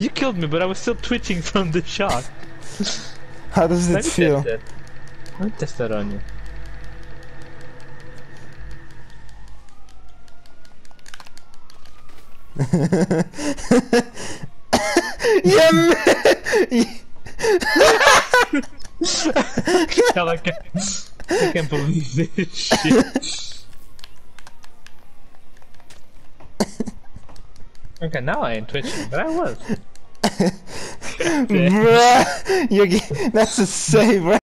You killed me, but I was still twitching from the shock. How does it Let me feel? test. Let me test that on you. yeah, man. I can't believe this shit. Okay, now I ain't twitching, but I was. Bruh, you're, that's a save, right?